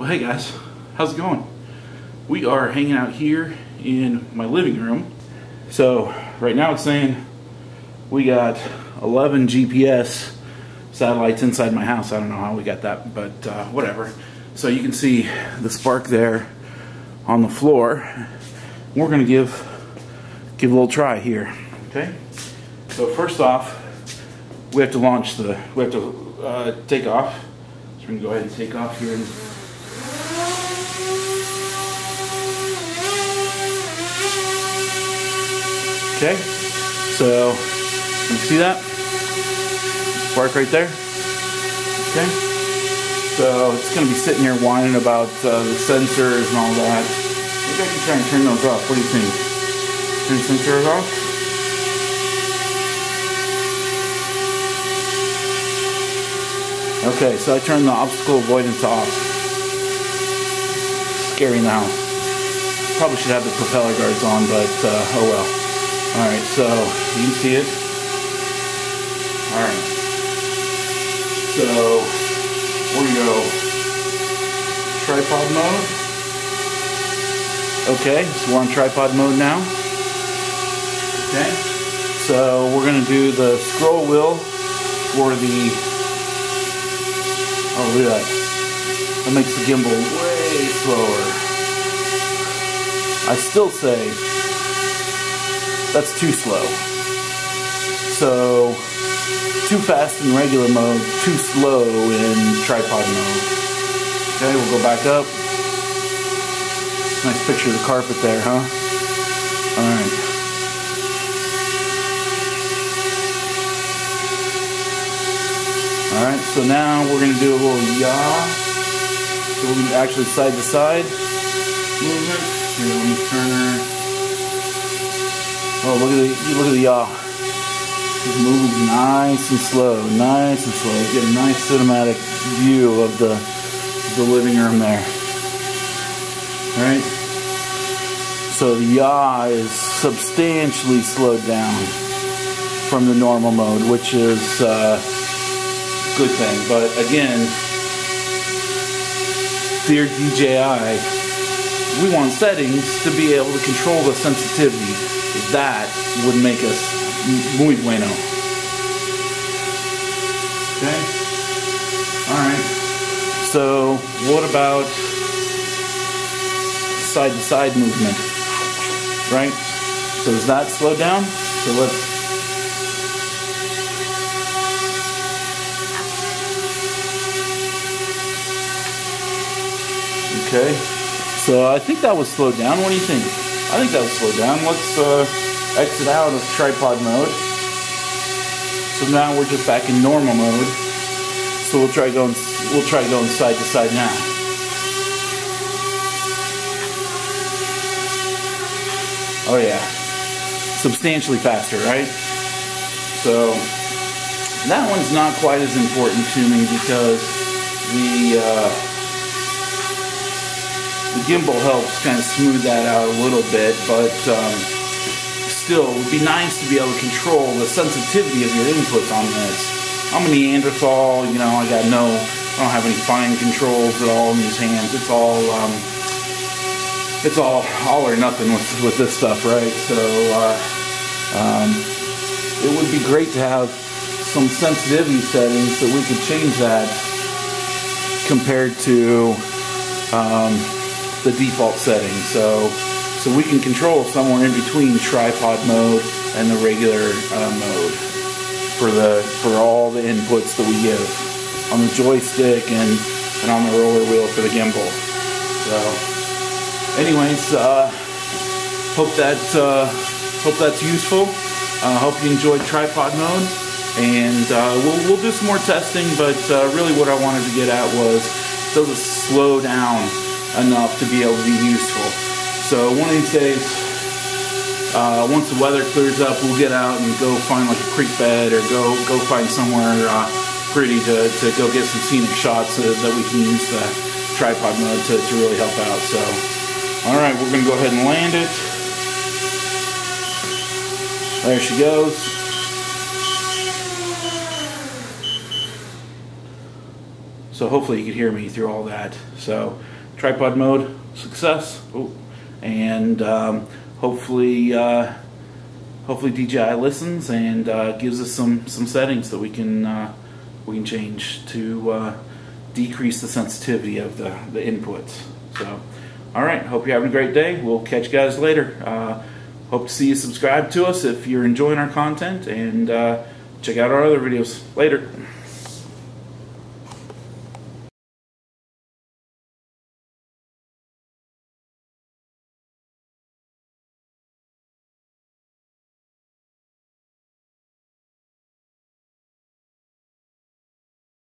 Well, hey guys, how's it going? We are hanging out here in my living room. So, right now it's saying we got 11 GPS satellites inside my house. I don't know how we got that, but uh, whatever. So, you can see the spark there on the floor. We're to give give a little try here. Okay? So, first off, we have to launch the, we have to uh, take off. So, we're to go ahead and take off here. Okay, so you see that? Spark right there. Okay, so it's going to be sitting here whining about uh, the sensors and all that. Maybe I can try and turn those off. What do you think? Turn sensors off? Okay, so I turned the obstacle avoidance off. Scary now. Probably should have the propeller guards on, but uh, oh well. Alright, so you can see it. Alright. So we're gonna go tripod mode. Okay, so we're on tripod mode now. Okay. So we're gonna do the scroll wheel for the Oh look at that. That makes the gimbal way slower. I still say that's too slow. So, too fast in regular mode, too slow in tripod mode. Okay, we'll go back up. Nice picture of the carpet there, huh? Alright. Alright, so now we're going to do a little yaw. So we're going to actually side to side movement. Here, let me turn. Oh, look at the look at the yaw. He's moving nice and slow, nice and slow. You get a nice cinematic view of the the living room there. All right. So the yaw is substantially slowed down from the normal mode, which is uh, a good thing. But again, dear DJI, we want settings to be able to control the sensitivity that would make us muy bueno. Okay? Alright. So, what about side to side movement? Right? So, does that slow down? So, let's. Okay. So, I think that was slowed down. What do you think? I think that'll slow down. Let's uh, exit out of tripod mode. So now we're just back in normal mode. So we'll try going we'll try going side to side now. Oh yeah. Substantially faster, right? So that one's not quite as important to me because the uh, the gimbal helps kind of smooth that out a little bit, but um, still, it would be nice to be able to control the sensitivity of your inputs on this. I'm a Neanderthal, you know, I got no, I don't have any fine controls at all in these hands. It's all, um, it's all all or nothing with, with this stuff, right? So, uh, um, it would be great to have some sensitivity settings so we could change that compared to um, the default setting. So, so we can control somewhere in between tripod mode and the regular uh, mode for the for all the inputs that we give on the joystick and and on the roller wheel for the gimbal. So, anyways, uh, hope that uh, hope that's useful. Uh, hope you enjoyed tripod mode, and uh, we'll we'll do some more testing. But uh, really, what I wanted to get at was does it slow down enough to be able to be useful. So one of these days, uh, once the weather clears up, we'll get out and go find like a creek bed or go go find somewhere uh, pretty to, to go get some scenic shots so that we can use the tripod mode to, to really help out. So, all right, we're gonna go ahead and land it. There she goes. So hopefully you could hear me through all that. So tripod mode, success. Ooh. And um, hopefully, uh, hopefully DJI listens and uh, gives us some some settings that we can uh, we can change to uh, decrease the sensitivity of the the inputs. So, all right. Hope you're having a great day. We'll catch you guys later. Uh, hope to see you subscribe to us if you're enjoying our content and uh, check out our other videos. Later.